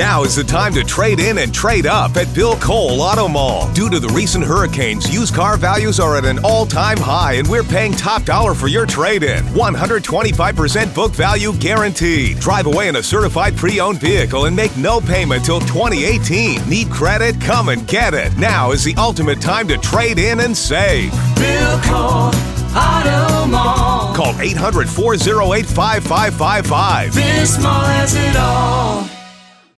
Now is the time to trade in and trade up at Bill Cole Auto Mall. Due to the recent hurricanes, used car values are at an all time high, and we're paying top dollar for your trade in. 125% book value guaranteed. Drive away in a certified pre owned vehicle and make no payment till 2018. Need credit? Come and get it. Now is the ultimate time to trade in and save. Bill Cole Auto Mall. Call 800 408 5555. This mall has it all.